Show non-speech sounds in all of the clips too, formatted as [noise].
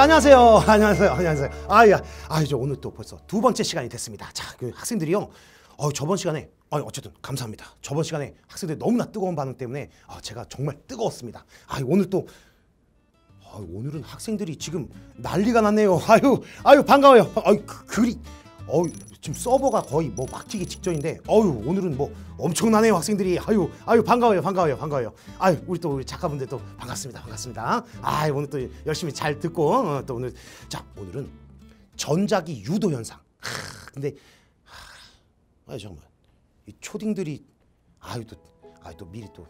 자, [laughs] 안녕하세요. 안녕하세요. 안녕하세요. 아 야, 아 이제 오늘 또 벌써 두 번째 시간이 됐습니다. 자, 그 학생들이요. 어, 저번 시간에 아, 어쨌든 감사합니다. 저번 시간에 학생들 너무나 뜨거운 반응 때문에 아, 제가 정말 뜨거웠습니다. 아, 오늘 또 아, 오늘은 학생들이 지금 난리가 났네요. [laughs] 아유, 아유 반가워요. 아유 그, 글이, 어 지금 서버가 거의 뭐 막히기 직전인데, 어유 오늘은 뭐 엄청나네요 학생들이. 아유, 아유 반가워요, 반가워요, 반가워요. 아유 우리 또 우리 작가분들 또 반갑습니다, 반갑습니다. 아 오늘 또 열심히 잘 듣고 어, 또 오늘 자 오늘은 전자기 유도 현상. 하, 근데 하, 아 정말 이 초딩들이 아유 또 아유 또 미리 또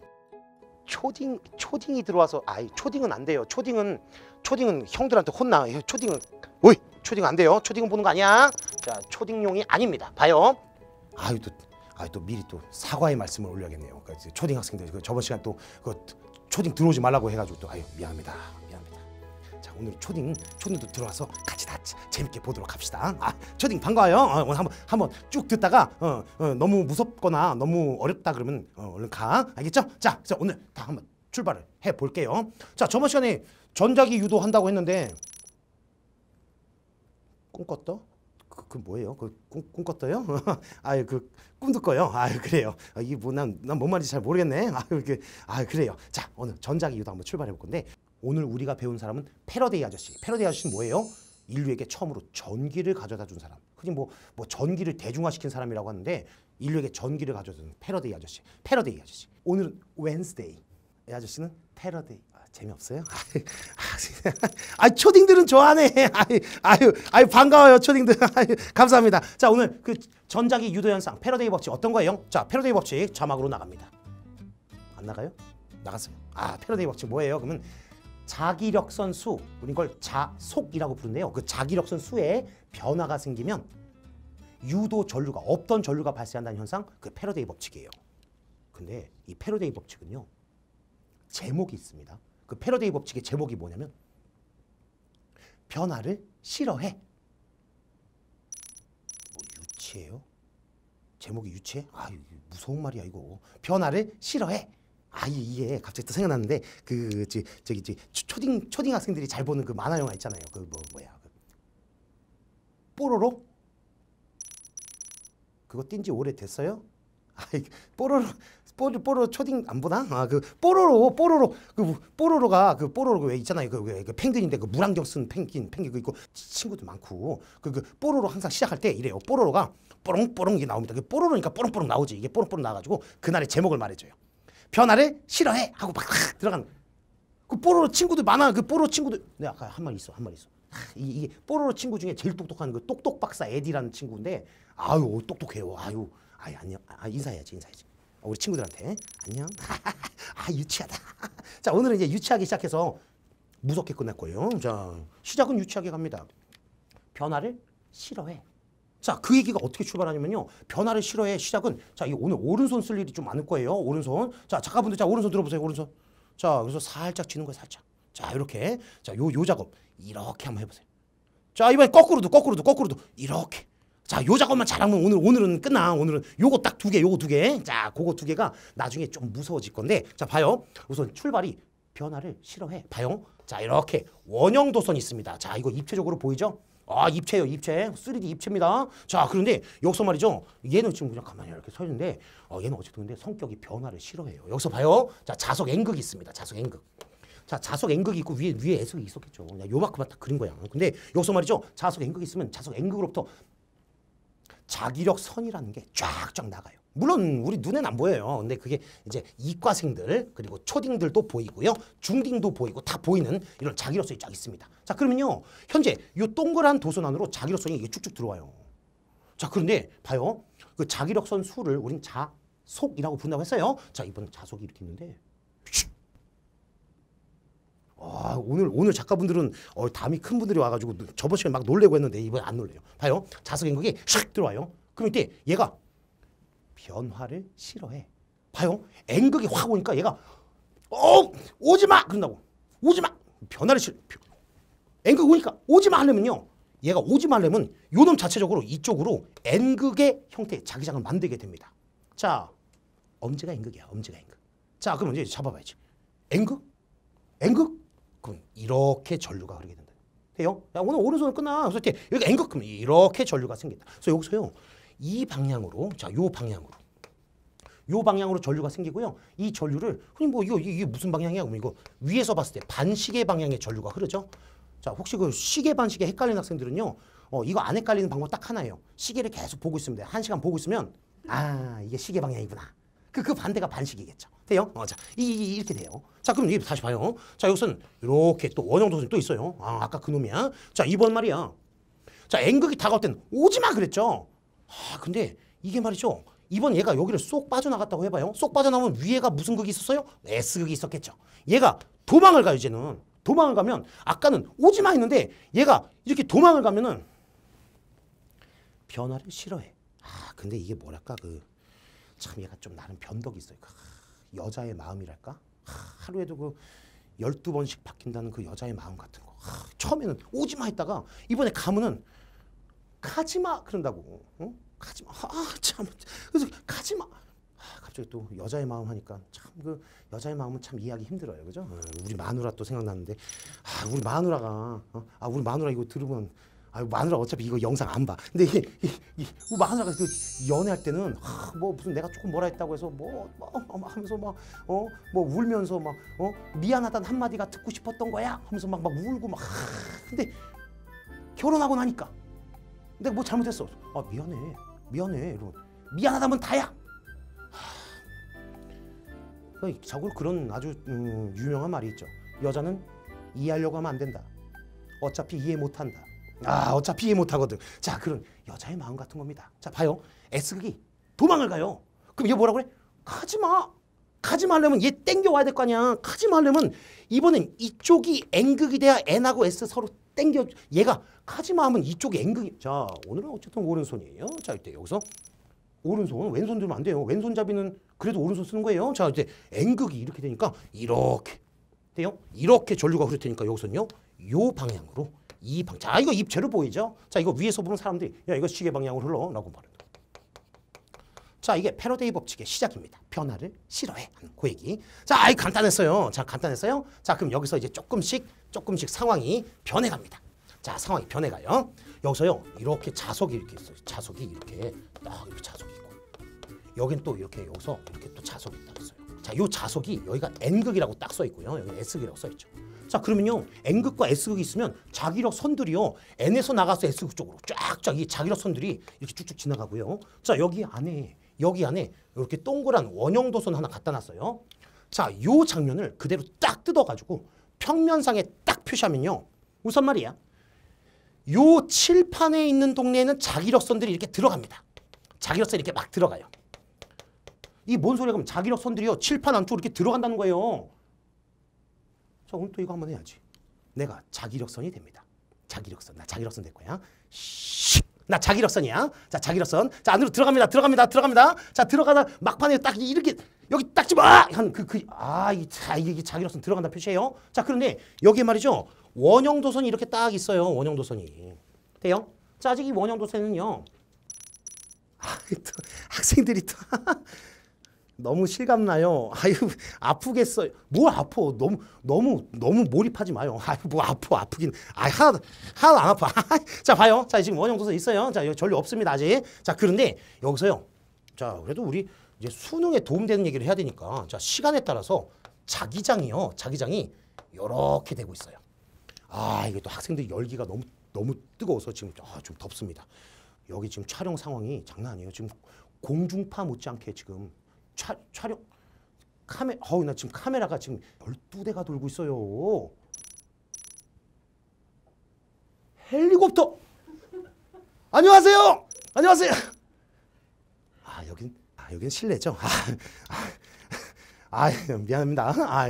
초딩 초딩이 들어와서 아이 초딩은 안 돼요. 초딩은 초딩은 형들한테 혼나. 예, 초딩은 오이 초딩 안 돼요. 초딩은 보는 거 아니야. 자 초딩용이 아닙니다. 봐요. 아유 또 아유 또 미리 또 사과의 말씀을 올려야겠네요. 그러니까 이제 초딩 학생들 그 저번 시간 또그 초딩 들어오지 말라고 해가지고 또 아유 미안합니다. 미안합니다. 자 오늘 초딩 초딩도 들어와서 같이 다 재- 재밌게 보도록 합시다. 아 초딩 반가워요. 어, 오늘 한번 한번 쭉 듣다가 어, 어, 너무 무섭거나 너무 어렵다 그러면 어, 얼른 가. 알겠죠? 자, 그래서 오늘 다 한번 출발을 해 볼게요. 자 저번 시간에 전자기 유도 한다고 했는데 꿈꿨다? 그, 그 뭐예요? 그 꿈, 꿈꿨어요? [laughs] 아유 그 꿈도 꿔요. 아유 그래요. 아, 이게 뭐난난뭔 말인지 잘 모르겠네. [laughs] 아유 그, 아 그래요. 자 오늘 전자기 유도 한번 출발해 볼 건데 오늘 우리가 배운 사람은 패러데이 아저씨. 패러데이 아저씨는 뭐예요? 인류에게 처음으로 전기를 가져다 준 사람. 흔히 뭐, 뭐 전기를 대중화시킨 사람이라고 하는데 인류에게 전기를 가져다 준 패러데이 아저씨. 패러데이 아저씨. 오늘은 Wednesday. 이 아저씨는 패러데이. 아, 재미없어요? [laughs] 아, 초딩들은 좋아하네. 아유, 아유, 아유 반가워요, 초딩들. [laughs] 아유, 감사합니다. 자, 오늘 그 전자기 유도 현상 패러데이 법칙 어떤 거예요? 자, 패러데이 법칙 자막으로 나갑니다. 안 나가요? 나갔어요. 아, 패러데이 법칙 뭐예요? 그러면 자기력선 수, 우리 이걸 자속이라고 부르는데요. 그 자기력선 수에 변화가 생기면 유도 전류가 없던 전류가 발생한다는 현상, 그 패러데이 법칙이에요. 근데 이 패러데이 법칙은요. 제목이 있습니다. 그 패러데이 법칙의 제목이 뭐냐면 변화를 싫어해. 뭐 유치해요? 제목이 유치해? 아 무서운 말이야 이거. 변화를 싫어해. 아 이- 이게 갑자기 또 생각났는데 그 저, 저기 저 초딩 초딩 학생들이 잘 보는 그 만화 영화 있잖아요. 그 뭐 뭐야? 그 뽀로로? 그거 뛴지 오래 됐어요? 아이 뽀로로 뽀로 뽀로 초딩 안 보나? 아 그 뽀로로 뽀로로 그 뽀로로가 그 뽀로로 왜 있잖아요. 그, 그, 그 펭귄인데 그 물안경 쓴 펭귄 펭귄 그 있고 친구도 많고 그, 그 뽀로로 항상 시작할 때 이래요. 뽀로로가 뽀롱뽀롱 이게 나옵니다. 그 뽀로로니까 뽀롱뽀롱 나오지. 이게 뽀롱뽀롱 나가지고 그날의 제목을 말해줘요. 변화를 싫어해 하고 막 들어간 그 뽀로로 친구들 많아. 그 뽀로로 친구들 내 아까 한 말 있어 한 말 있어. 이게 뽀로로 친구 중에 제일 똑똑한 그 똑똑 박사 에디라는 친구인데 아유 똑똑해요. 아유 아이 안녕 아 인사해야지 인사해야지. 어, 우리 친구들한테 안녕. [laughs] 아 유치하다. [laughs] 자 오늘은 이제 유치하기 시작해서 무섭게 끝날 거예요. 자 시작은 유치하게 갑니다. 변화를 싫어해. 자, 그 얘기가 어떻게 출발하냐면요. 변화를 싫어해 시작은 자, 이 오늘 오른손 쓸 일이 좀 많을 거예요. 오른손. 자, 작가분들 자, 오른손 들어보세요. 오른손. 자, 그래서 살짝 쥐는 거예요, 살짝. 자, 이렇게. 자, 요 요 작업 이렇게 한번 해 보세요. 자, 이번에 거꾸로도 거꾸로도 거꾸로도 이렇게. 자, 요 작업만 잘하면 오늘 오늘은 끝나. 오늘은 요거 딱 두 개, 요거 두 개. 자, 그거 두 개가 나중에 좀 무서워질 건데. 자, 봐요. 우선 출발이 변화를 싫어해. 봐요. 자, 이렇게 원형 도선이 있습니다. 자, 이거 입체적으로 보이죠? 아, 입체요, 입체. 3D 입체입니다. 자, 그런데 여기서 말이죠. 얘는 지금 그냥 가만히 이렇게 서 있는데, 어, 얘는 어쨌든 근데 성격이 변화를 싫어해요. 여기서 봐요. 자, 자석 N극이 있습니다. 자석 N극. 자, 자석 N극이 있고 위에 위에 S극이 있었겠죠. 그냥 요만큼만 딱 그린 거야. 근데 여기서 말이죠. 자석 N극이 있으면 자석 N극으로부터 자기력 선이라는 게 쫙쫙 나가요. 물론 우리 눈에는 안 보여요. 근데 그게 이제 이과생들 그리고 초딩들도 보이고요. 중딩도 보이고 다 보이는 이런 자기력선이 쫙 있습니다. 자 그러면요. 현재 이 동그란 도선 안으로 자기력선이 이게 쭉쭉 들어와요. 자 그런데 봐요. 그 자기력선 수를 우린 자속이라고 부른다고 했어요. 자 이번 자속이 이렇게 있는데 쉿! 아, 오늘 오늘 작가분들은 어, 담이 큰 분들이 와가지고 저번 시간에 막 놀래고 했는데 이번 안 놀래요. 봐요, 자석 인극이 샥 들어와요. 그럼 이때 얘가 변화를 싫어해. 봐요, N극이 확 오니까 얘가 어 오지 마 그런다고 오지 마 변화를 싫어. N극 오니까 오지 마 하려면요. 얘가 오지 말려면 요놈 자체적으로 이쪽으로 N극의 형태의 자기장을 만들게 됩니다. 자, 엄지가 N극이야. 엄지가 N극. 자, 그럼 이제 잡아봐야지. N극? N극? 그럼 이렇게 전류가 흐르게 된다. 돼요? 야, 오늘 오른손으로 끝나. 그래서 여기 N극 이렇게 전류가 생긴다. 그래서 여기서요. 이 방향으로 자, 요 방향으로 요 방향으로 전류가 생기고요. 이 전류를 흔히 뭐 이거 이게 무슨 방향이야? 그럼 이거 위에서 봤을 때 반시계 방향의 전류가 흐르죠. 자, 혹시 그 시계 반시계 헷갈리는 학생들은요. 어, 이거 안 헷갈리는 방법 딱 하나예요. 시계를 계속 보고 있으면 돼. 한 시간 보고 있으면 아, 이게 시계 방향이구나. 그, 그 반대가 반시계겠죠. 돼요? 어, 자, 이, 이, 이렇게 돼요. 자, 그럼 이게 다시 봐요. 자, 여기서는 이렇게 또 원형 도선이 또 있어요. 아, 아까 그 놈이야. 자, 이번 말이야. 자, N극이 다가올 땐 오지 마 그랬죠. 아, 근데 이게 말이죠. 이번 얘가 여기를 쏙 빠져나갔다고 해봐요. 쏙 빠져나오면 위에가 무슨 극이 있었어요? S극이 있었겠죠. 얘가 도망을 가요, 이제는. 도망을 가면 아까는 오지 마 했는데 얘가 이렇게 도망을 가면은 변화를 싫어해. 아, 근데 이게 뭐랄까 그 참 얘가 좀 나름 변덕이 있어요. 아, 여자의 마음이랄까? 아, 하루에도 그 열두 번씩 바뀐다는 그 여자의 마음 같은 거. 아, 처음에는 오지 마 했다가 이번에 가면은 가지 마 그런다고. 어? 가지 마. 아, 참. 그래서 가지 마. 아, 갑자기 또 여자의 마음 하니까 참 그 여자의 마음은 참 이해하기 힘들어요. 그죠? 어, 우리 마누라 또 생각나는데 아, 우리 마누라가 어? 아, 우리 마누라 이거 들으면 아, 마누라 어차피 이거 영상 안 봐. 근데 이게 이, 이, 우리 마누라가 그 연애할 때는 아, 뭐 무슨 내가 조금 뭐라 했다고 해서 뭐, 뭐, 뭐 하면서 막 어, 뭐 울면서 막 어, 미안하다는 한 마디가 듣고 싶었던 거야 하면서 막 막 울고 막 아, 근데 결혼하고 나니까 내가 뭐 잘못했어. 아 미안해, 미안해. 이러고 미안하다면 다야. 하, 자고 그런 아주 음, 유명한 말이 있죠. 여자는 이해하려고 하면 안 된다. 어차피 이해 못한다. 아 어차피 이해 못하거든. 자 그런 여자의 마음 같은 겁니다. 자 봐요. S극이 도망을 가요. 그럼 얘 뭐라 그래? 가지 마. 가지 말려면 얘 땡겨 와야 될 거 아니야. 가지 말려면 이번엔 이쪽이 N극이 돼야 N하고 S 서로 땡겨 얘가 가지 마 하면 이쪽이 N극이 자 오늘은 어쨌든 오른손이에요. 자 이때 여기서 오른손 왼손 들면 안 돼요. 왼손잡이는 그래도 오른손 쓰는 거예요. 자 이제 N극이 이렇게 되니까 이렇게 돼요. 이렇게 전류가 흐를 테니까 여기서는요. 요 방향으로 이 방. 자 이거 입체로 보이죠? 자 이거 위에서 보면 사람들이 야 이거 시계 방향으로 흘러라고 말해요. 자 이게 패러데이 법칙의 시작입니다. 변화를 싫어해 하는 그 얘기. 자, 아이 간단했어요. 자 간단했어요. 자 그럼 여기서 이제 조금씩 조금씩 상황이 변해갑니다. 자 상황이 변해가요. 여기서요 이렇게 자석이 이렇게 있어요. 자석이 이렇게 딱 이렇게 자석이 있고 여긴 또 이렇게 여기서 이렇게 또 자석이 딱 있어요. 자, 요 자석이 여기가 N극이라고 딱 써 있고요. 여기 S극이라고 써 있죠. 자, 그러면요. N극과 S극이 있으면 자기력 선들이요. N에서 나가서 S극 쪽으로 쫙쫙 이 자기력 선들이 이렇게 쭉쭉 지나가고요. 자, 여기 안에 여기 안에 이렇게 동그란 원형 도선 하나 갖다 놨어요. 자, 요 장면을 그대로 딱 뜯어 가지고 평면상에 딱 표시하면요. 우선 말이야. 요 칠판에 있는 동네에는 자기력선들이 이렇게 들어갑니다. 자기력선 이렇게 막 들어가요. 이 뭔 소리야 그럼 자기력선들이요 칠판 안쪽으로 이렇게 들어간다는 거예요. 자 오늘 또 이거 한번 해야지. 내가 자기력선이 됩니다. 자기력선 나 자기력선 될 거야. 씩. 나 자기력선이야. 자 자기력선. 자 안으로 들어갑니다. 들어갑니다. 들어갑니다. 자 들어가다 막판에 딱 이렇게 여기 딱 집어 한그 그 아 이게 이게 자기력선 들어간다 표시해요. 자 그런데 여기 말이죠. 원형 도선이 이렇게 딱 있어요. 원형 도선이. 돼요? 자, 아직 이 원형 도선은요. 아, 또 학생들이 또 [laughs] 너무 실감나요. [laughs] 아유, 아프겠어요. 뭘 아파. 너무 너무 너무 몰입하지 마요. [laughs] 아유, 뭐 아파. 아프긴. 아, 하나도 하나도 안 아파. [laughs] 자, 봐요. 자, 지금 원형 도선 있어요. 자, 여기 전류 없습니다. 아직. 자, 그런데 여기서요. 자, 그래도 우리 이제 수능에 도움되는 얘기를 해야 되니까 자, 시간에 따라서 자기장이요. 자기장이 이렇게 되고 있어요. 아 이게 또 학생들 열기가 너무 너무 뜨거워서 지금 아, 좀 덥습니다. 여기 지금 촬영 상황이 장난 아니에요. 지금 공중파 못지않게 지금 차, 촬영 카메 어우 나 지금 카메라가 지금 12대가 돌고 있어요. 헬리콥터 안녕하세요. 안녕하세요. 아 여긴 아 여긴 실내죠. 아, 아, 아 미안합니다. 아,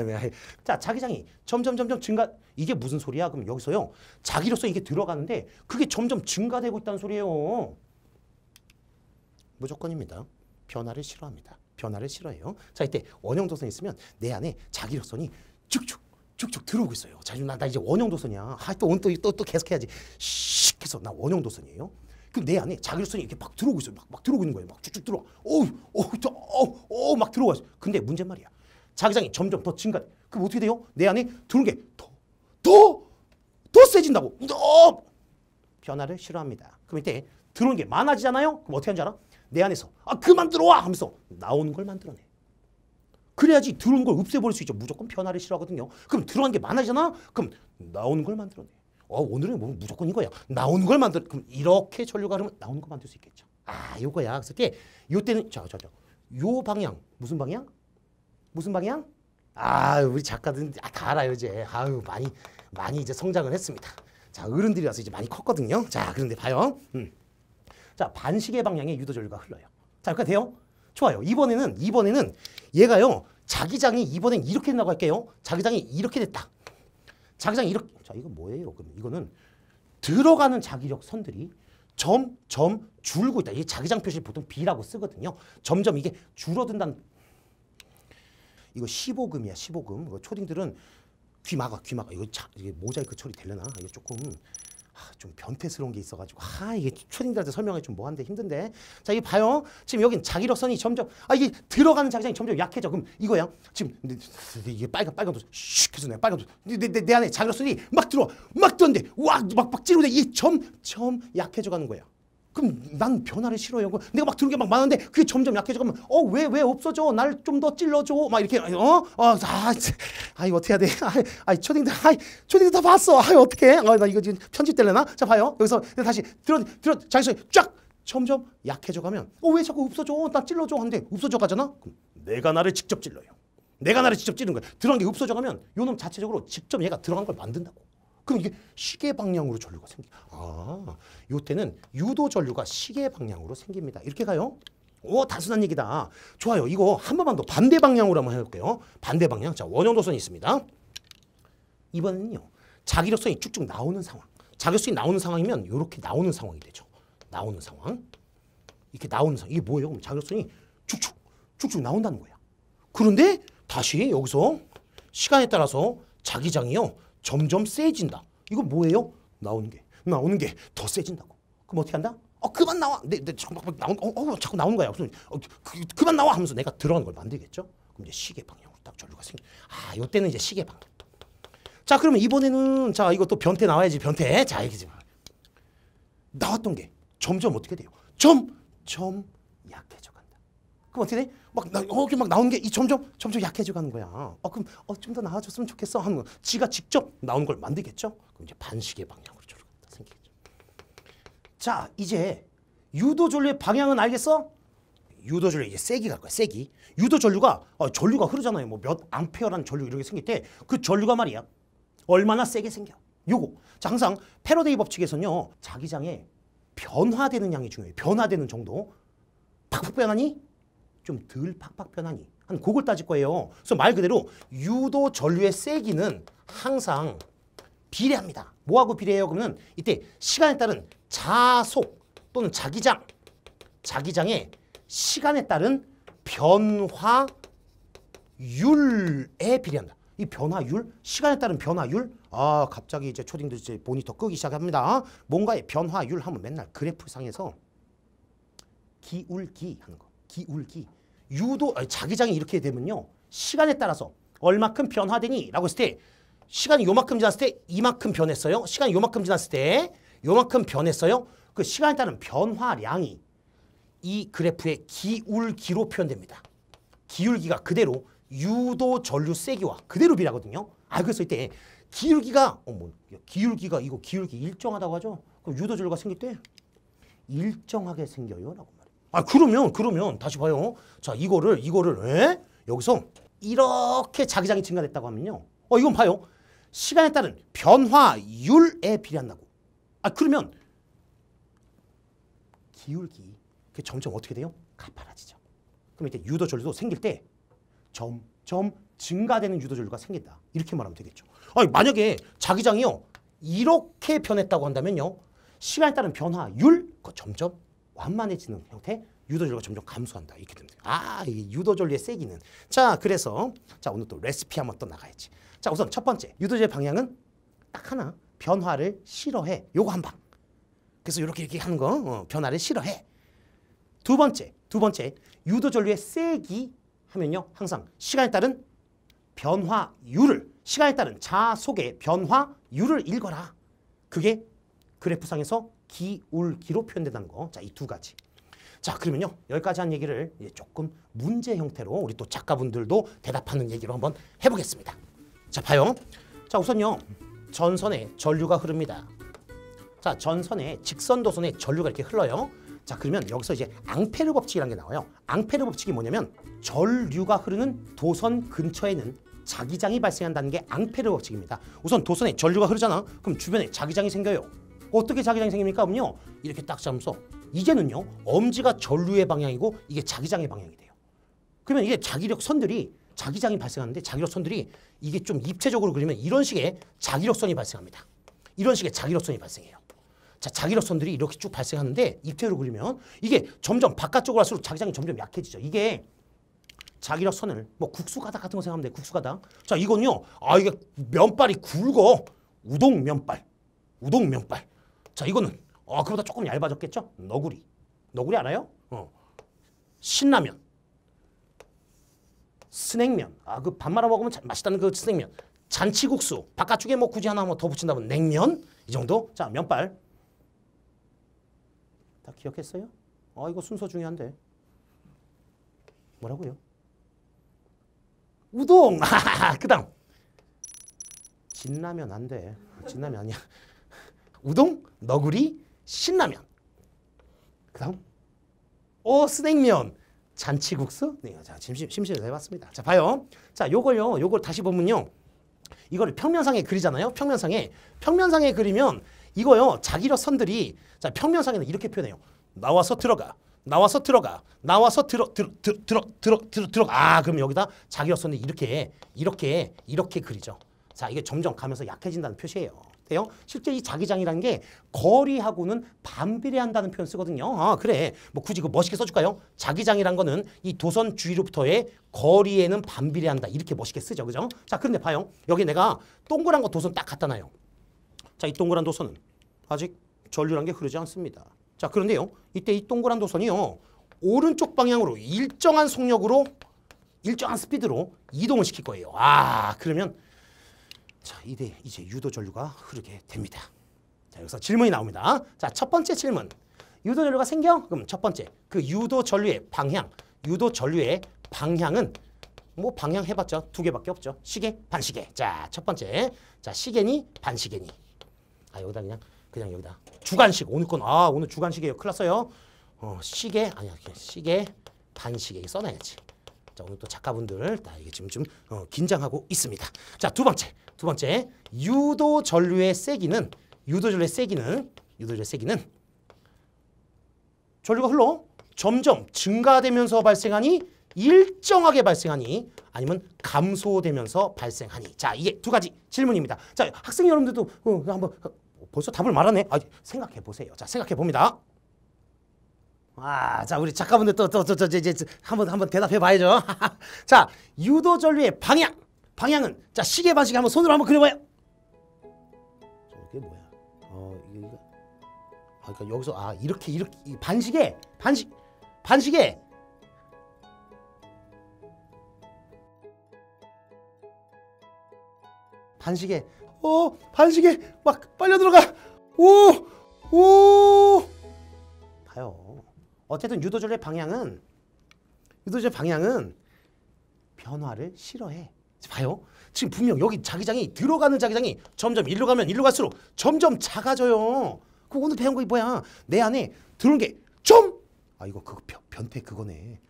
자 자기장이 점점 점점 증가. 이게 무슨 소리야? 그럼 여기서요 자기로서 이게 들어가는데 그게 점점 증가되고 있다는 소리예요. 무조건입니다. 변화를 싫어합니다. 변화를 싫어해요. 자 이때 원형 도선이 있으면 내 안에 자기력선이 쭉쭉 쭉쭉 들어오고 있어요. 자, 나, 나 이제 원형 도선이야. 아, 또, 또, 또, 또 계속 해야지. 씩 해서 나 원형 도선이에요. 그럼 내 안에 자기력선이 이렇게 막 들어오고 있어요. 막, 막 들어오고 있는 거예요. 막 쭉쭉 들어와. 어우, 어우, 저, 어우, 어우, 막 들어와. 근데 문제 말이야. 자기장이 점점 더 증가. 그럼 어떻게 돼요? 내 안에 들어온 게 더, 더, 더 세진다. 세진다고. 너 변화를 싫어합니다. 그럼 이때 들어오는 게 많아지잖아요. 그럼 어떻게 하는 줄 알아? 내 안에서 아 그만 들어와 하면서 나오는 걸 만들어내. 그래야지 들어오는 걸 없애버릴 수 있죠. 무조건 변화를 싫어하거든요. 그럼 들어간 게 많아지잖아. 그럼 나오는 걸 만들어내. 어 오늘은 뭐 무조건 이거야. 나오는 걸 만들. 그럼 이렇게 전류가 흐르면 나오는 거 만들 수 있겠죠. 아 요거야. 그래서 때 요때는 자 자 자 요 방향 무슨 방향? 무슨 방향? 아 우리 작가들 아, 다 알아요 이제. 아유 많이 많이 이제 성장을 했습니다. 자 어른들이라서 이제 많이 컸거든요. 자 그런데 봐요. 음. 자 반시계 방향의 유도 전류가 흘러요. 자 그러니까 돼요? 좋아요. 이번에는 이번에는 얘가요. 자기장이 이번엔 이렇게 나갈게요. 자기장이 이렇게 됐다. 자기장이 이렇게 자 이거 뭐예요? 그럼 이거는 들어가는 자기력 선들이 점점 줄고 있다. 이 자기장 표시 보통 B라고 쓰거든요. 점점 이게 줄어든다는 이거 15금이야 15금. 이거 초딩들은 귀 막아 귀 막아. 이거 자, 이게 모자이크 처리 되려나? 이거 조금 아, 좀 변태스러운 게 있어가지고. 아 이게 초딩들한테 설명하기 좀 뭐한데 힘든데. 자 이거 봐요. 지금 여긴 자기력선이 점점. 아 이게 들어가는 자기장이 점점 약해져. 그럼 이거야. 지금 내- 이게 빨간 빨간 도슉 해서 내가 빨간 도내 내, 내 안에 자기력선이 막 들어와. 막 들어는데 와막막 찌르는데 이게 점점 약해져 가는 거야 그럼 난 변화를 싫어요. 그 내가 막 들은 게 막 많은데 그게 점점 약해져가면 어 왜 왜 없어져? 날 좀 더 찔러줘. 막 이렇게 어? 어, 아, 참. 아 이거 어떻게 해야 돼? [laughs] 아, 아 초딩들, 아, 초딩들 다 봤어. 아, 어떻게? 어, 나 이거 지금 편집될려나? 자 봐요. 여기서 다시 들어 들어 자기서 쫙 점점 약해져가면 어 왜 자꾸 없어져? 나 찔러줘. 하는데 없어져 가잖아. 그럼 내가 나를 직접 찔러요. 내가 나를 직접 찌르는 거야. 들어간 게 없어져 가면 요놈 자체적으로 직접 얘가 들어간 걸 만든다고. 그럼 이게 시계 방향으로 전류가 생기. 아, 요때는 유도 전류가 시계 방향으로 생깁니다. 이렇게 가요. 오, 단순한 얘기다. 좋아요. 이거 한 번만 더 반대 방향으로 한번 해볼게요. 반대 방향. 자, 원형도선이 있습니다. 이번에는요. 자기력선이 쭉쭉 나오는 상황. 자기력선이 나오는 상황이면 이렇게 나오는 상황이 되죠. 나오는 상황. 이렇게 나오는 상황. 이게 뭐예요? 그럼 자기력선이 쭉쭉 쭉쭉 나온다는 거야. 그런데 다시 여기서 시간에 따라서 자기장이요 점점 세진다. 이거 뭐예요? 나오는 게 나오는 게 더 세진다고. 그럼 어떻게 한다? 어 그만 나와. 내, 내 자꾸 막 나온 어, 어 자꾸 나오는 거야. 그래서 어, 그, 그만 나와 하면서 내가 들어가는 걸 만들겠죠. 그럼 이제 시계 방향으로 딱 전류가 생겨. 아 이때는 이제 시계 방향. 자 그러면 이번에는 자 이거 또 변태 나와야지 변태. 자 이게 지금 나왔던 게 점점 어떻게 돼요? 점점 약해져 간다. 그럼 어떻게 돼? 막 나, 어, 이렇게 막 나오는 게이 점점 점점 약해져 가는 거야. 어 그럼 어, 좀 더 나아졌으면 좋겠어 하는 거. 지가 직접 나오는 걸 만들겠죠. 그럼 이제 반시계 방향으로 저렇게 생기겠죠. 자 이제 유도 전류의 방향은 알겠어? 유도 전류 이제 세기 갈 거야 세기. 유도 전류가 어, 전류가 흐르잖아요. 뭐 몇 암페어라는 전류 이렇게 생길 때 그 전류가 말이야 얼마나 세게 생겨. 요거. 자 항상 패러데이 법칙에서는요 자기장에 변화되는 양이 중요해요. 변화되는 정도. 팍팍 변하니? 좀 덜 팍팍 변하니? 한 그걸 따질 거예요. 그래서 말 그대로 유도 전류의 세기는 항상 비례합니다. 뭐하고 비례해요? 그러면 이때 시간에 따른 자속 또는 자기장, 자기장의 시간에 따른 변화율에 비례한다. 이 변화율, 시간에 따른 변화율. 아 갑자기 이제 초딩들 이제 모니터 끄기 시작합니다. 뭔가의 변화율 하면 맨날 그래프 상에서 기울기 하는 거. 기울기. 유도 자기장이 이렇게 되면요. 시간에 따라서 얼마큼 변화되니 라고 했을 때 시간이 요만큼 지났을 때 이만큼 변했어요. 시간이 요만큼 지났을 때 요만큼 변했어요. 그 시간에 따른 변화량이 이 그래프의 기울기로 표현됩니다. 기울기가 그대로 유도 전류 세기와 그대로 비례하거든요. 아 그래서 이때 기울기가 어뭐 기울기가 이거 기울기 일정하다고 하죠. 그럼 유도 전류가 생길 때 일정하게 생겨요라고. 아 그러면 그러면 다시 봐요. 자 이거를 이거를 에? 여기서 이렇게 자기장이 증가됐다고 하면요. 어 이건 봐요. 시간에 따른 변화율에 비례한다고. 아 그러면 기울기 그 점점 어떻게 돼요? 가파라지죠. 그럼 이때 유도 전류도 생길 때 점점 증가되는 유도 전류가 생긴다. 이렇게 말하면 되겠죠. 아니 만약에 자기장이요 이렇게 변했다고 한다면요 시간에 따른 변화율 그 점점 완만해지는 형태 유도 전류가 점점 감소한다 이렇게 됩니다. 아 이게 유도 전류의 세기는 자 그래서 자 오늘 또 레시피 한번 또 나가야지. 자 우선 첫 번째 유도 전류의 방향은 딱 하나 변화를 싫어해. 요거 한 방. 그래서 이렇게 이렇게 하는 거 어, 변화를 싫어해. 두 번째, 두 번째 유도 전류의 세기 하면요 항상 시간에 따른 변화율을 시간에 따른 자속의 변화율을 읽어라. 그게 그래프상에서 기울 기로 표현된다는 거. 자, 이 두 가지. 자, 그러면요. 여기까지 한 얘기를 이제 조금 문제 형태로 우리 또 작가분들도 대답하는 얘기로 한번 해보겠습니다. 자, 봐요. 자, 우선요. 전선에 전류가 흐릅니다. 자, 전선에 직선 도선에 전류가 이렇게 흘러요. 자, 그러면 여기서 이제 앙페르 법칙이라는 게 나와요. 앙페르 법칙이 뭐냐면 전류가 흐르는 도선 근처에는 자기장이 발생한다는 게 앙페르 법칙입니다. 우선 도선에 전류가 흐르잖아. 그럼 주변에 자기장이 생겨요. 어떻게 자기장이 생깁니까? 그럼요. 이렇게 딱 잡으면서 이제는요. 엄지가 전류의 방향이고 이게 자기장의 방향이 돼요. 그러면 이게 자기력 선들이 자기장이 발생하는데 자기력 선들이 이게 좀 입체적으로 그리면 이런 식의 자기력선이 발생합니다. 이런 식의 자기력선이 발생해요. 자, 자기력선들이 이렇게 쭉 발생하는데 입체로 그리면 이게 점점 바깥쪽으로 갈수록 자기장이 점점 약해지죠. 이게 자기력선을 뭐 국수가닥 같은 거 생각하면 돼. 국수가닥. 자, 이건요. 아, 이게 면발이 굵어. 우동 면발. 우동 면발. 자, 이거는 어, 그보다 조금 얇아졌겠죠? 너구리. 너구리 알아요? 어. 신라면. 스낵면. 아, 그 밥 말아 먹으면 참 맛있다는 그 스낵면. 잔치국수. 바깥쪽에 뭐 굳이 하나 뭐 더 붙인다면 냉면. 이 정도? 자, 면발. 다 기억했어요? 아, 이거 순서 중요한데. 뭐라고요? 우동. [laughs] 그 다음. 진라면 안 돼. 진라면 아니야. 우동, 너구리, 신라면. 그 다음. 오, 스낵면. 잔치국수? 네, 자, 심심, 심심해서 해봤습니다. 자, 봐요. 자, 요걸요, 요걸 다시 보면요. 이거를 평면상에 그리잖아요. 평면상에. 평면상에 그리면 이거요, 자기력 선들이, 자, 평면상에는 이렇게 표현해요. 나와서 들어가. 나와서 들어가. 나와서 들어, 들어, 들어, 들어, 들어, 들어, 들어. 아, 그럼 여기다 자기력 선을 이렇게, 이렇게, 이렇게 그리죠. 자, 이게 점점 가면서 약해진다는 표시예요. 돼요? 실제 이 자기장이라는 게 거리하고는 반비례한다는 표현 쓰거든요. 아 그래 뭐 굳이 그 멋있게 써줄까요? 자기장이란 거는 이 도선 주위로부터의 거리에는 반비례한다 이렇게 멋있게 쓰죠, 그죠? 자 그런데 봐요 여기 내가 동그란 거 도선 딱 갖다 놔요. 자 이 동그란 도선은 아직 전류란 게 흐르지 않습니다. 자 그런데요 이때 이 동그란 도선이요 오른쪽 방향으로 일정한 속력으로 일정한 스피드로 이동을 시킬 거예요. 아 그러면 자, 이제 이제 유도 전류가 흐르게 됩니다. 자, 여기서 질문이 나옵니다. 자, 첫 번째 질문. 유도 전류가 생겨? 그럼 첫 번째. 그 유도 전류의 방향. 유도 전류의 방향은 뭐 방향 해봤죠. 두 개밖에 없죠. 시계, 반시계. 자, 첫 번째. 자, 시계니, 반시계니. 아, 여기다 그냥 그냥 여기다 주간식. 오늘 건 아, 오늘 주간식이에요. 큰일 났어요. 어, 시계 아니야. 시계, 반시계 써놔야지. 자, 오늘 또 작가분들 다 이게 지금 좀 어, 긴장하고 있습니다. 자, 두 번째. 두 번째. 유도 전류의 세기는 유도 전류의 세기는 유도 전류의 세기는 전류가 흘러 점점 증가되면서 발생하니 일정하게 발생하니 아니면 감소되면서 발생하니 자 이게 두 가지 질문입니다 자 학생 여러분들도 어, 한번 어, 벌써 답을 말하네 아, 생각해 보세요 자 생각해 봅니다 아, 자 우리 작가분들 또또또 이제 한번 한번 대답해 봐야죠. [laughs] 자 유도 전류의 방향 방향은 자 시계 반시계 한번 손으로 한번 그려봐요. 저게 뭐야? 어 이게 이거 아 그러니까 여기서 아 이렇게 이렇게 이 반시계 반시 반시계 반시계 어 반시계 막 빨려 들어가 오오 봐요. 어쨌든 유도절의 방향은 유도절 방향은 변화를 싫어해. 봐요. 지금 분명 여기 자기장이 들어가는 자기장이 점점 일로 가면 일로 갈수록 점점 작아져요. 그 오늘 배운 거 뭐야? 내 안에 들어온 게 좀. 아 이거 그 변, 변태 그거네.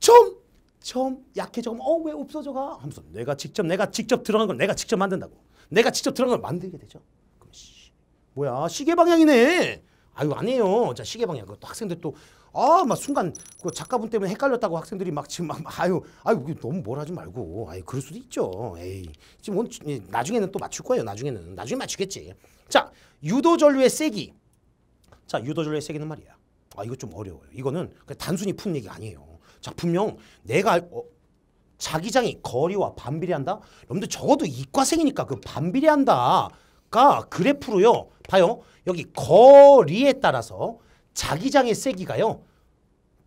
좀. 좀 약해져. 어왜 없어져가? 하면서 내가 직접 내가 직접 들어간 걸 내가 직접 만든다고. 내가 직접 들어간 걸 만들게 되죠. 그럼 씨, 뭐야 시계 방향이네. 아유 아니에요. 자 시계 방향. 그 학생들 또 아, 막 순간 그 작가분 때문에 헷갈렸다고 학생들이 막 지금 막 아유, 아유 너무 뭘 하지 말고. 아유, 그럴 수도 있죠. 에이. 지금 온, 나중에는 또 맞출 거예요. 나중에는. 나중에 맞추겠지. 자, 유도 전류의 세기. 자, 유도 전류의 세기는 말이야. 아, 이거 좀 어려워요. 이거는 단순히 푼 얘기 아니에요. 자, 분명 내가 어, 자기장이 거리와 반비례한다. 여러분들 적어도 이과생이니까 그 반비례한다 가 그래프로요. 봐요. 여기 거리에 따라서 자기장의 세기가요.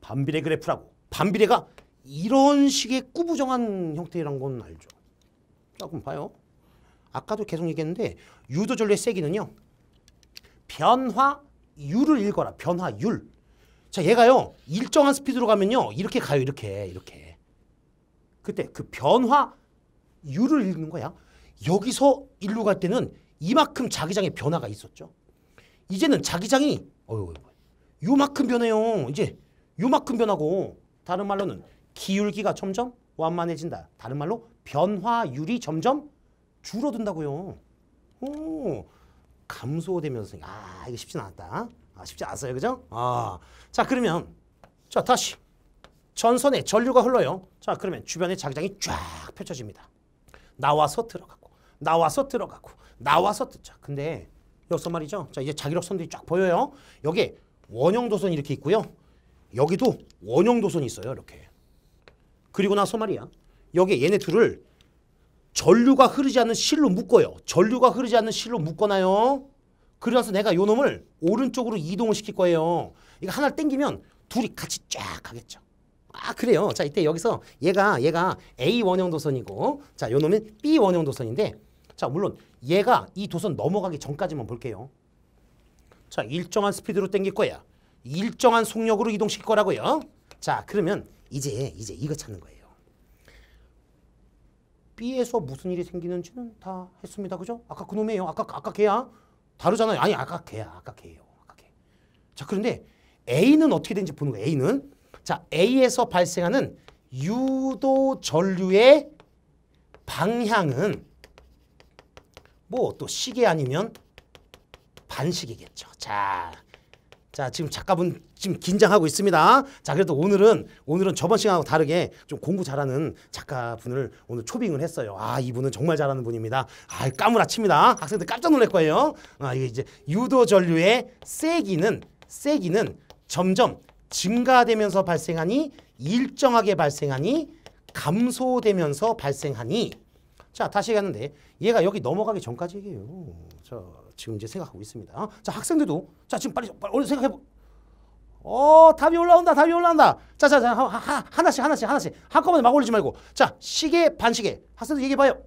반비례 그래프라고. 반비례가 이런 식의 꾸부정한 형태란 건 알죠. 자, 그럼 봐요. 아까도 계속 얘기했는데 유도 전류의 세기는요. 변화율을 읽어라. 변화율. 자, 얘가요. 일정한 스피드로 가면요. 이렇게 가요. 이렇게. 이렇게. 그때 그 변화율을 읽는 거야. 여기서 일로 갈 때는 이만큼 자기장의 변화가 있었죠. 이제는 자기장이 어휴, 요만큼 변해요. 이제 요만큼 변하고 다른 말로는 기울기가 점점 완만해진다. 다른 말로 변화율이 점점 줄어든다고요. 오, 감소되면서 아 이게 쉽지 않았다. 아, 쉽지 않았어요, 그죠? 아, 자 그러면 자 다시 전선에 전류가 흘러요. 자 그러면 주변에 자기장이 쫙 펼쳐집니다. 나와서 들어가고 나와서 들어가고 나와서 자 근데 여기서 말이죠. 자 이제 자기력 선들이 쫙 보여요. 여기 원형 도선이 이렇게 있고요. 여기도 원형 도선이 있어요. 이렇게. 그리고 나서 말이야. 여기 얘네 둘을 전류가 흐르지 않는 실로 묶어요. 전류가 흐르지 않는 실로 묶어놔요. 그래서 내가 요 놈을 오른쪽으로 이동을 시킬 거예요. 이거 하나를 땡기면 둘이 같이 쫙 가겠죠. 아 그래요. 자 이때 여기서 얘가 얘가 A 원형 도선이고 자 요 놈은 B 원형 도선인데 자 물론 얘가 이 도선 넘어가기 전까지만 볼게요. 자 일정한 스피드로 땡길 거야. 일정한 속력으로 이동시킬 거라고요. 자 그러면 이제 이제 이거 찾는 거예요. B에서 무슨 일이 생기는지는 다 했습니다. 그죠? 아까 그놈이에요. 아까 아까 걔야. 다르잖아요. 아니 아까 걔야. 아까 걔예요. 아까 걔. 자 그런데 A는 어떻게 되는지 보는 거예요. A는 자 A에서 발생하는 유도 전류의 방향은 뭐 또 시계 아니면 반시계겠죠. 자 자, 지금 작가분 지금 긴장하고 있습니다. 자, 그래도 오늘은 오늘은 저번 시간하고 다르게 좀 공부 잘하는 작가분을 오늘 초빙을 했어요. 아, 이분은 정말 잘하는 분입니다. 아, 까무라칩니다. 학생들 깜짝 놀랄 거예요. 아, 이게 이제 유도 전류의 세기는 세기는 점점 증가되면서 발생하니 일정하게 발생하니 감소되면서 발생하니 자 다시 얘기하는데 얘가 여기 넘어가기 전까지 얘기해요. 자 지금 이제 생각하고 있습니다. 자 학생들도 자 지금 빨리 빨리 생각해. 어 답이 올라온다 답이 올라온다. 자 자자 하나씩 하나씩 하나씩 한꺼번에 막 올리지 말고 자 시계 반시계 학생들 얘기해 봐요.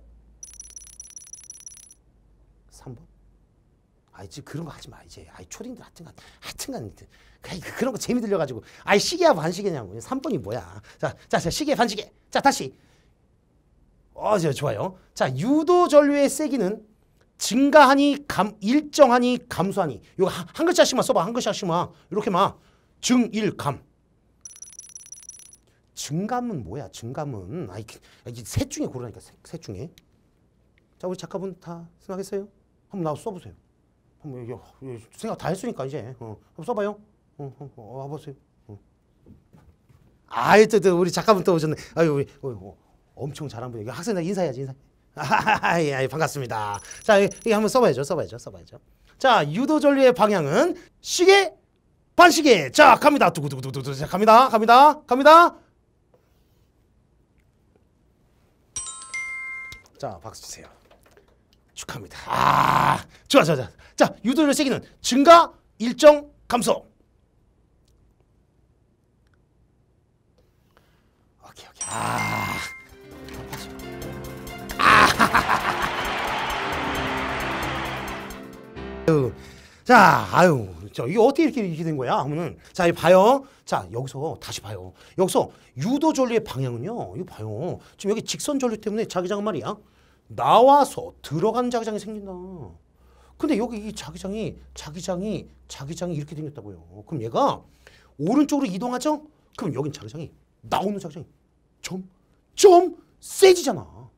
3번. 아 이제 그런 거 하지 마 이제. 아이 초딩들 하여튼간 하여튼간 그, 그런 거 재미 들려 가지고 아이 시계야 반시계냐고 3번이 뭐야. 자, 자, 자 시계 반시계. 자 다시 어, 좋아요. 자, 유도 전류의 세기는 증가하니 감 일정하니 감소하니. 이거 한, 한 글자씩만 써봐. 한 글자씩만. 이렇게만. 증일감. 증감은 뭐야? 증감은 아이 셋 중에 고르라니까 셋, 셋 중에. 자, 우리 작가분 다 생각했어요? 한번 나와 써보세요. 한번 여기, 생각 다 했으니까 이제 어, 한번 써봐요. 어, 어, 어, 와보세요. 어. 아이 또, 또 우리 작가분 또 오셨네. 아유 우리 어, 어. 엄청 잘한 분이 학생들 인사해야지 인사. 아, [laughs] 예, 반갑습니다. 자, 이거 한번 써봐야죠, 써봐야죠, 써봐야죠. 자, 유도 전류의 방향은 시계 반시계. 자, 갑니다. 두구두구두구. 자, 갑니다, 갑니다, 갑니다. 자, 박수 주세요. 축하합니다. 아, 좋아, 좋아, 좋아. 자, 유도 전류의 세기는 증가, 일정, 감소. 오케이, 오케이. 아. 자, 아유, 저 이게 어떻게 이렇게, 이렇게 된 거야? 하면은 자, 이 봐요. 자, 여기서 다시 봐요. 여기서 유도 전류의 방향은요. 이거 봐요. 지금 여기 직선 전류 때문에 자기장 말이야. 나와서 들어가는 자기장이 생긴다. 근데 여기 이 자기장이 자기장이 자기장이 이렇게 생겼다고요. 그럼 얘가 오른쪽으로 이동하죠? 그럼 여긴 자기장이 나오는 자기장이 점점 세지잖아.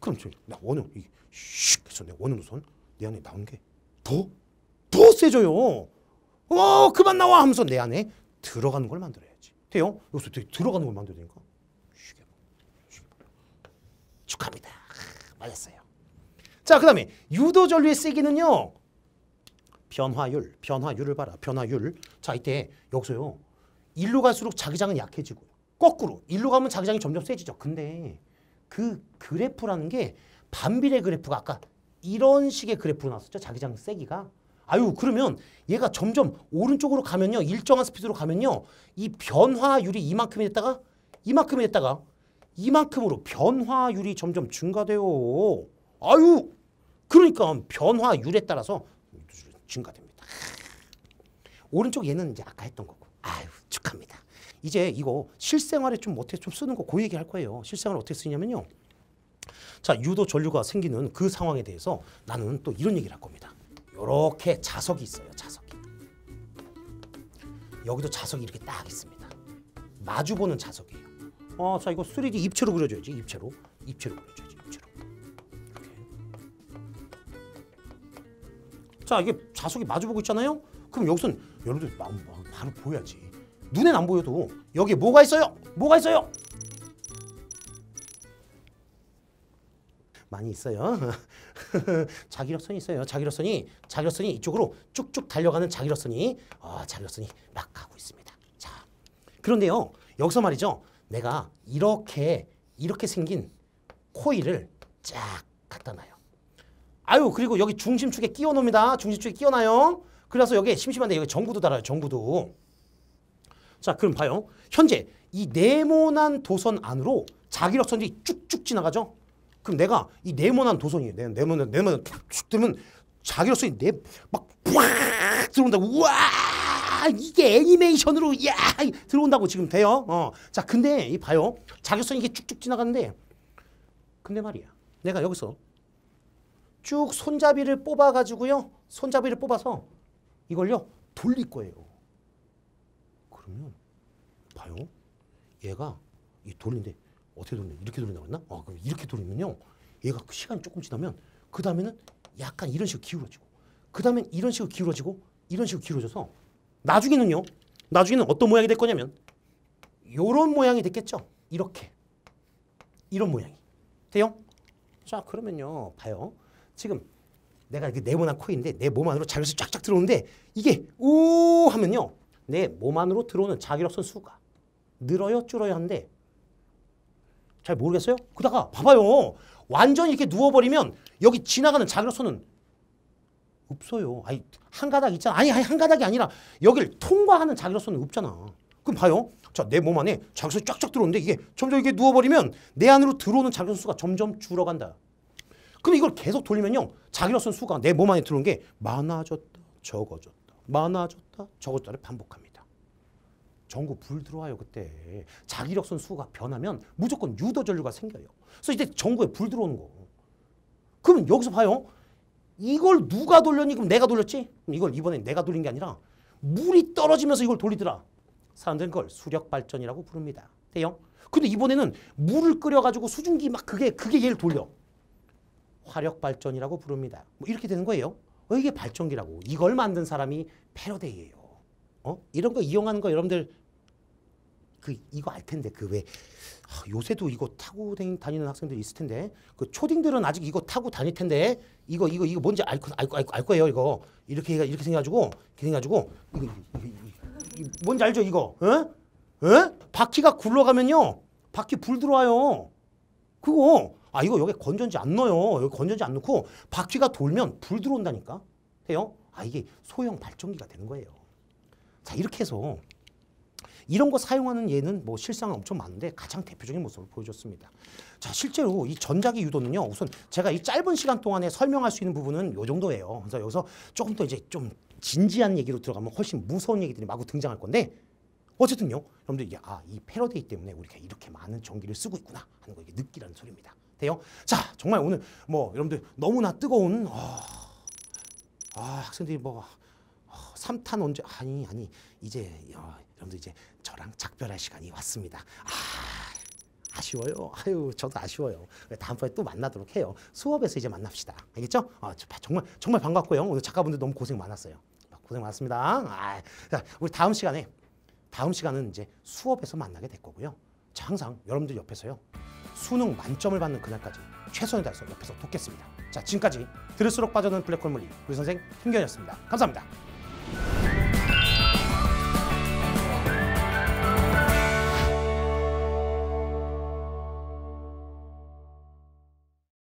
그럼 저나 원형 이게 슉 해서 내 원형 노선 내 안에 나오는 게 더 더 세져요. 어 그만 나와 하면서 내 안에 들어가는 걸 만들어야지. 돼요? 여기서 들어가는 걸 만들어야 되니까. 축하합니다. 맞았어요. 자 그 다음에 유도 전류의 세기는요. 변화율, 변화율을 봐라. 변화율. 자 이때 여기서요. 일로 갈수록 자기장은 약해지고 거꾸로 일로 가면 자기장이 점점 세지죠. 근데 그 그래프라는 게 반비례 그래프가 아까 이런 식의 그래프로 나왔었죠. 자기장 세기가. 아유 그러면 얘가 점점 오른쪽으로 가면요. 일정한 스피드로 가면요. 이 변화율이 이만큼이 됐다가 이만큼이 됐다가 이만큼으로 변화율이 점점 증가돼요. 아유 그러니까 변화율에 따라서 증가됩니다. 오른쪽 얘는 이제 아까 했던 거고. 아유 축하합니다. 이제 이거 실생활에 좀 어떻게 좀 쓰는 거그 얘기 할 거예요. 실생활 어떻게 쓰냐면요. 자 유도 전류가 생기는 그 상황에 대해서 나는 또 이런 얘기를 할 겁니다. 이렇게 자석이 있어요. 자석이. 여기도 자석이 이렇게 딱 있습니다. 마주 보는 자석이에요. 어, 자 이거 3D 입체로 그려줘야지. 입체로. 입체로 그려줘야지. 입체로. 이렇게. 자 이게 자석이 마주 보고 있잖아요. 그럼 여기선 여러분들 바로 보여야지. 눈엔 안 보여도 여기에 뭐가 있어요? 뭐가 있어요? 많이 있어요. [laughs] 자기력선이 있어요. 자기력선이 자기력선이 이쪽으로 쭉쭉 달려가는 자기력선이 아, 자기력선이 막 가고 있습니다. 자, 그런데요 여기서 말이죠. 내가 이렇게 이렇게 생긴 코일을 쫙 갖다 놔요. 아유 그리고 여기 중심축에 끼워 놓습니다. 중심축에 끼워 놔요. 그래서 여기 심심한데 여기 정부도 달아요. 정부도. 자 그럼 봐요. 현재 이 네모난 도선 안으로 자기력선이 쭉쭉 지나가죠. 그럼 내가 이 네모난 도선이에요. 네, 네모난 네모난 쭉 뜨면 자기력선이 네막 들어온다. 우와 이게 애니메이션으로 야 들어온다고 지금 돼요. 어. 자 근데 이 봐요. 자기력선이 이게 쭉쭉 지나가는데 근데 말이야. 내가 여기서 쭉 손잡이를 뽑아 가지고요. 손잡이를 뽑아서 이걸요 돌릴 거예요. 그러면 봐요. 얘가 이 돌린데 어떻게 돌리냐? 이렇게 돌린다고 했나? 어, 그럼 이렇게 돌리면요. 얘가 그 시간이 조금 지나면 그 다음에는 약간 이런 식으로 기울어지고 그 다음엔 이런 식으로 기울어지고 이런 식으로 기울어져서 나중에는요. 나중에는 어떤 모양이 될 거냐면 요런 모양이 됐겠죠. 이렇게 이런 모양이 돼요. 자 그러면요. 봐요. 지금 내가 이렇게 네모난 코인데 내 몸 안으로 자기력선 쫙쫙 들어오는데 이게 우 하면요. 내 몸 안으로 들어오는 자기력선 수가 늘어요 줄어요 하는데 잘 모르겠어요? 그다가 봐봐요. 완전히 이렇게 누워버리면 여기 지나가는 자기력선은 없어요. 아니 한 가닥 있잖아. 아니 아니 한 가닥이 아니라 여길 통과하는 자기력선은 없잖아. 그럼 봐요. 자 내 몸 안에 자기력선이 쫙쫙 들어오는데 이게 점점 이게 누워버리면 내 안으로 들어오는 자기력선 수가 점점 줄어간다. 그럼 이걸 계속 돌리면요. 자기력선 수가 내 몸 안에 들어온 게 많아졌다, 적어졌다, 많아졌다, 적어졌다를 반복합니다. 전구 불 들어와요 그때. 자기력선 수가 변하면 무조건 유도 전류가 생겨요. 그래서 이제 전구에 불 들어오는 거. 그럼 여기서 봐요. 이걸 누가 돌렸니? 그럼 내가 돌렸지? 그럼 이걸 이번엔 내가 돌린 게 아니라 물이 떨어지면서 이걸 돌리더라. 사람들은 그걸 수력 발전이라고 부릅니다. 돼요? 근데 이번에는 물을 끓여가지고 수증기 막 그게 그게 얘를 돌려. 화력 발전이라고 부릅니다. 뭐 이렇게 되는 거예요. 어, 이게 발전기라고. 이걸 만든 사람이 패러데이예요. 어? 이런 거 이용하는 거 여러분들 그 이거 알 텐데 그 왜 요새도 이거 타고 다니- 다니는 학생들 있을 텐데. 그 초딩들은 아직 이거 타고 다닐 텐데. 이거 이거 이거 뭔지 알, 거- 알, 거- 알, 거- 알 거예요 이거. 이렇게 이렇게 생겨가지고 이렇게 생겨가지고 이거, 이거, 이거, 뭔지 알죠 이거? 어? 어? 바퀴가 굴러가면요. 바퀴 불 들어와요. 그거. 아 이거 여기 건전지 안 넣어요. 여기 건전지 안 넣고 바퀴가 돌면 불 들어온다니까. 돼요? 아 이게 소형 발전기가 되는 거예요. 자 이렇게 해서 이런 거 사용하는 예는 뭐 실상 엄청 많은데 가장 대표적인 모습을 보여줬습니다. 자 실제로 이 전자기 유도는요 우선 제가 이 짧은 시간 동안에 설명할 수 있는 부분은 요 정도예요. 그래서 여기서 조금 더 이제 좀 진지한 얘기로 들어가면 훨씬 무서운 얘기들이 마구 등장할 건데 어쨌든요 여러분들 이게 아 이 패러데이 때문에 우리가 이렇게 많은 전기를 쓰고 있구나 하는 거 이게 느끼라는 소리입니다. 돼요? 자 정말 오늘 뭐 여러분들 너무나 뜨거운 아, 아 학생들이 뭐 어, 3탄 언제 아니 아니 이제 어, 여러분들 이제 저랑 작별할 시간이 왔습니다. 아 아쉬워요. 아유 저도 아쉬워요. 다음번에 또 만나도록 해요. 수업에서 이제 만납시다. 알겠죠? 아 저- 정말 정말 반갑고요. 오늘 작가분들 너무 고생 많았어요. 고생 많았습니다. 아, 자, 우리 다음 시간에 다음 시간은 이제 수업에서 만나게 될 거고요. 자, 항상 여러분들 옆에서요. 수능 만점을 받는 그날까지 최선을 다해서 옆에서 돕겠습니다. 자, 지금까지 들을수록 빠져드는 블랙홀 물리 우리 선생 김견이었습니다. 감사합니다.